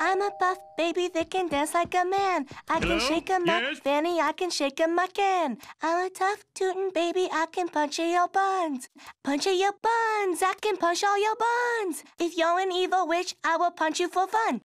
I'm a buff baby that can dance like a man. I Hello? can shake Yes? Fanny, I can shake a again. I'm a tough tootin' baby, I can punch your buns. Punch your buns, I can punch all your buns. If you're an evil witch, I will punch you for fun.